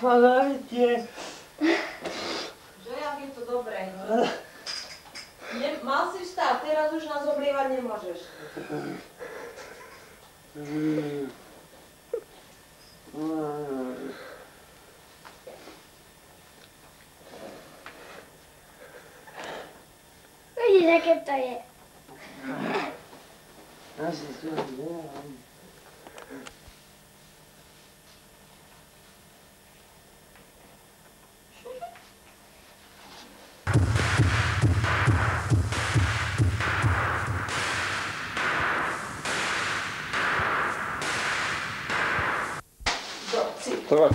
Pozorite. Že jak je to dobré. Ne, mal si vstať, teraz už nás oblievať nemôžeš. Vidíš, aké to je. Asi tu dělám. Do, Давай.